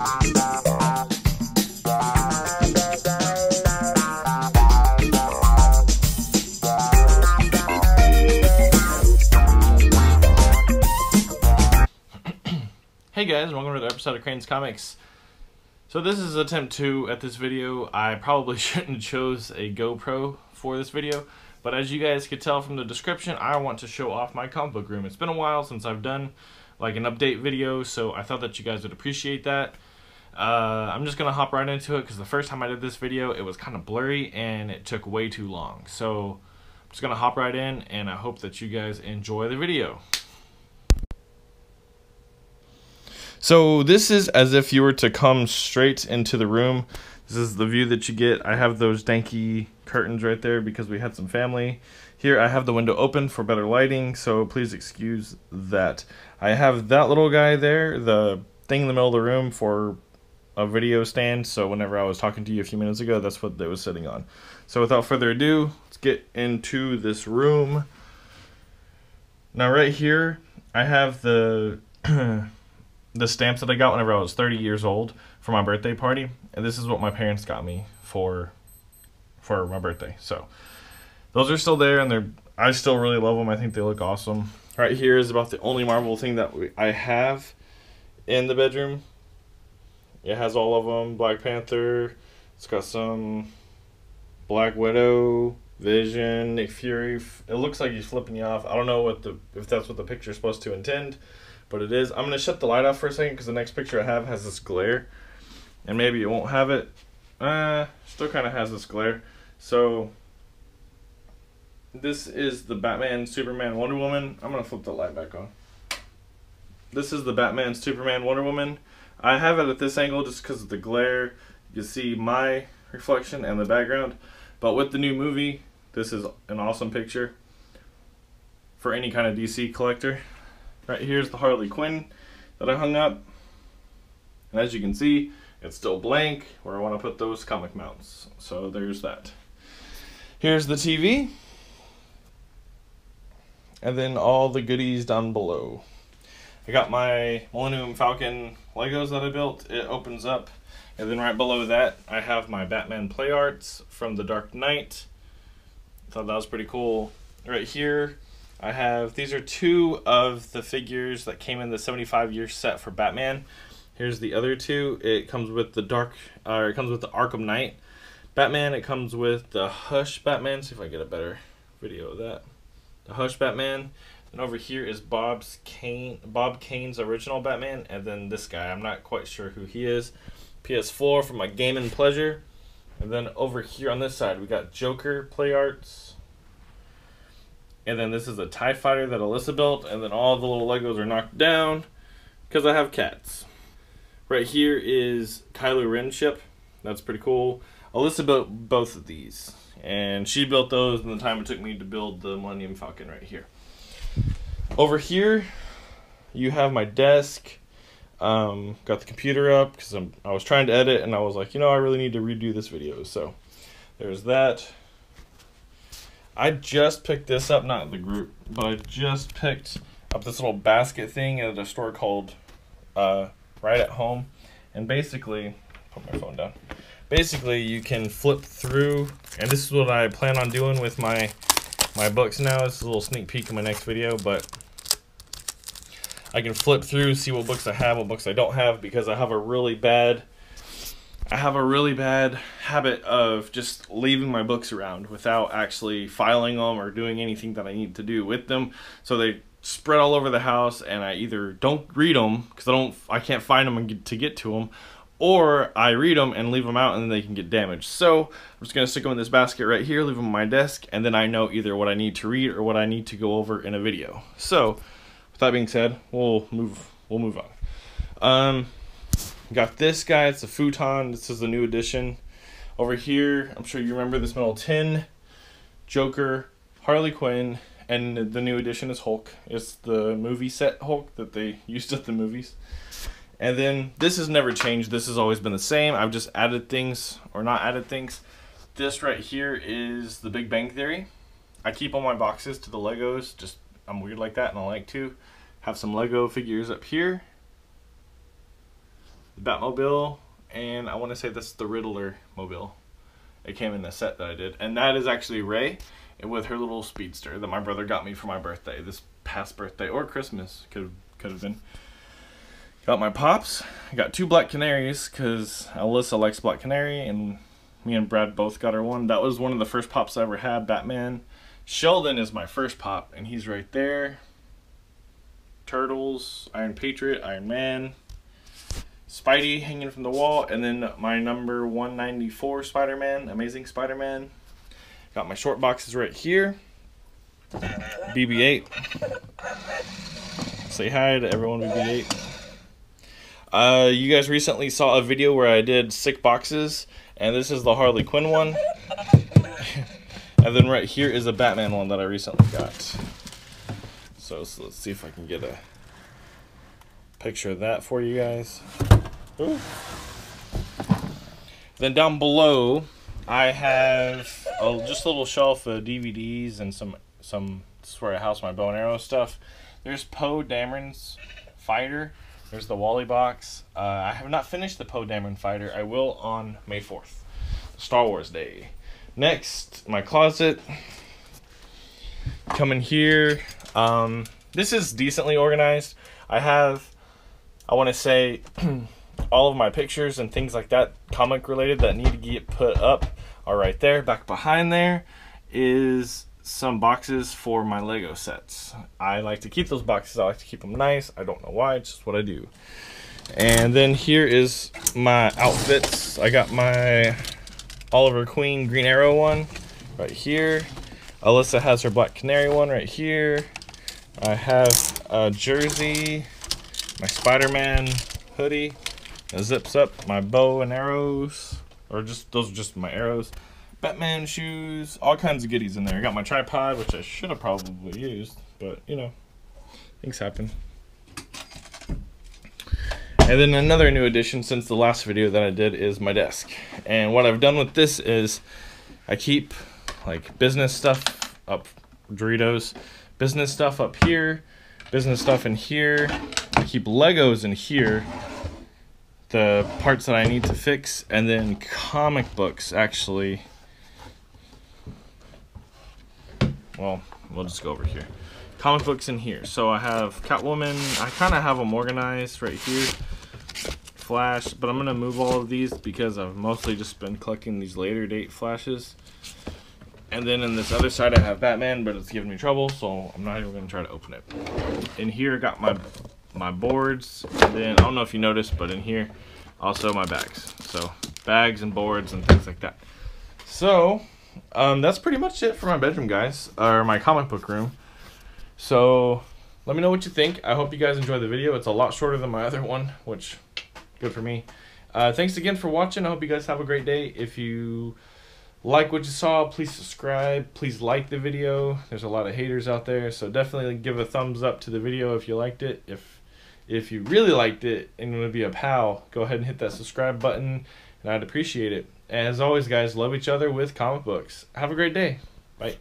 Hey guys, welcome to another episode of Crane's Comics. So this is attempt two at this video. I probably shouldn't have chose a GoPro for this video, but as you guys could tell from the description, I want to show off my comic book room. It's been a while since I've done like an update video, so I thought that you guys would appreciate that. Uh, I'm just gonna hop right into it because the first time I did this video, it was kind of blurry and it took way too long. So I'm just gonna hop right in, and I hope that you guys enjoy the video. So this is as if you were to come straight into the room. This is the view that you get. I have those danky curtains right there because we had some family. Here I have the window open for better lighting, so please excuse that. I have that little guy there, the thing in the middle of the room for a video stand, so whenever I was talking to you a few minutes ago, that's what they was sitting on. So without further ado, let's get into this room. Now right here, I have the the stamps that I got whenever I was 30 years old for my birthday party, and this is what my parents got me for for my birthday. So those are still there, and they're I still really love them. I think they look awesome. Right here is about the only Marvel thing that we, I have in the bedroom. It has all of them: Black Panther. It's got some Black Widow, Vision, Nick Fury. It looks like he's flipping you off. I don't know what the if that's what the picture is supposed to intend but it is. I'm going to shut the light off for a second because the next picture I have has this glare. And maybe it won't have it. Uh, still kind of has this glare. So, this is the Batman, Superman, Wonder Woman. I'm to flip the light back on. This is the Batman, Superman, Wonder Woman. I have it at this angle just because of the glare. You see my reflection and the background. But with the new movie, this is an awesome picture for any kind of DC collector. Right here's the Harley Quinn that I hung up. And as you can see, it's still blank where I want to put those comic mounts. So there's that. Here's the TV. And then all the goodies down below. I got my Millennium Falcon Legos that I built. It opens up. And then right below that, I have my Batman Play Arts from The Dark Knight. Thought that was pretty cool. Right here, I have these are two of the figures that came in the 75 year set for Batman. Here's the other two. It comes with the dark, uh, it comes with the Arkham Knight Batman. It comes with the Hush Batman. See if I get a better video of that. The Hush Batman. And over here is Bob's Kane, Bob Kane's original Batman, and then this guy. I'm not quite sure who he is. PS4 for my gaming pleasure. And then over here on this side, we got Joker Play Arts. And then this is a TIE fighter that Alyssa built, and then all the little Legos are knocked down because I have cats. Right here is Kylo Ren ship. That's pretty cool. Alyssa built both of these, and she built those in the time it took me to build the Millennium Falcon right here. Over here, you have my desk. Um, got the computer up because I was trying to edit, and I was like, you know, I really need to redo this video. So there's that. I just picked this up, not the group, but I just picked up this little basket thing at a store called uh, Right at Home. And basically, put my phone down. Basically, you can flip through, and this is what I plan on doing with my my books now. This is a little sneak peek in my next video, but I can flip through, see what books I have, what books I don't have, because I have a really bad I have a really bad habit of just leaving my books around without actually filing them or doing anything that I need to do with them. So they spread all over the house, and I either don't read them because I don't, I can't find them to get to them, or I read them and leave them out, and then they can get damaged. So I'm just gonna stick them in this basket right here, leave them on my desk, and then I know either what I need to read or what I need to go over in a video. So that being said, we'll move, we'll move on. Um, Got this guy, it's a futon. This is the new edition. Over here, I'm sure you remember this metal tin, Joker, Harley Quinn, and the new edition is Hulk. It's the movie set Hulk that they used at the movies. And then this has never changed. This has always been the same. I've just added things or not added things. This right here is the Big Bang Theory. I keep all my boxes to the Legos. Just I'm weird like that and I like to have some Lego figures up here the Batmobile, and I want to say that's the Riddler mobile. It came in the set that I did, and that is actually Rey with her little speedster that my brother got me for my birthday this past birthday or Christmas could could have been. Got my pops. got two black canaries because Alyssa likes black canary, and me and Brad both got her one. That was one of the first pops I ever had. Batman. Sheldon is my first pop, and he's right there. Turtles, Iron Patriot, Iron Man, Spidey hanging from the wall, and then my number 194 Spider Man, Amazing Spider Man. Got my short boxes right here. BB 8. Say hi to everyone, BB 8. Uh, you guys recently saw a video where I did sick boxes, and this is the Harley Quinn one. And then right here is a Batman one that I recently got. So, so let's see if I can get a picture of that for you guys. Ooh. Then down below, I have a, just a little shelf of DVDs and some some. Where I house my bow and arrow stuff. There's Poe Dameron's Fighter. There's the Wally box. Uh, I have not finished the Poe Dameron Fighter. I will on May 4th, Star Wars Day. Next, my closet. Come in here. Um, this is decently organized. I have, I want to say, all of my pictures and things like that, comic related, that need to get put up are right there. Back behind there is some boxes for my Lego sets. I like to keep those boxes. I like to keep them nice. I don't know why. It's just what I do. And then here is my outfits. I got my Oliver Queen Green Arrow one right here. Alyssa has her Black Canary one right here. I have a jersey, my Spider-Man hoodie. It zips up my bow and arrows, or just those are just my arrows. Batman shoes, all kinds of goodies in there. I got my tripod, which I should have probably used, but you know, things happen. And then another new addition since the last video that I did is my desk. And what I've done with this is I keep like business stuff up Doritos, business stuff up here, business stuff in here. I keep Legos in here the parts that I need to fix, and then comic books actually. Well, we'll just go over here. Comic books in here. So I have Catwoman. I kind of have them organized right here. Flash, but I'm gonna move all of these because I've mostly just been collecting these later date flashes. And then in this other side I have Batman, but it's giving me trouble, so I'm not even gonna try to open it. In here I got my my boards. And then, I don't know if you noticed, but in here, also my bags. So bags and boards and things like that. So um, that's pretty much it for my bedroom, guys, or my comic book room. So let me know what you think. I hope you guys enjoy the video. It's a lot shorter than my other one, which good for me. Uh, thanks again for watching. I hope you guys have a great day. If you like what you saw, please subscribe. Please like the video. There's a lot of haters out there, so definitely give a thumbs up to the video if you liked it. If if you really liked it and want to be a pal, go ahead and hit that subscribe button, and I'd appreciate it. As always, guys, love each other with comic books. Have a great day. Bye.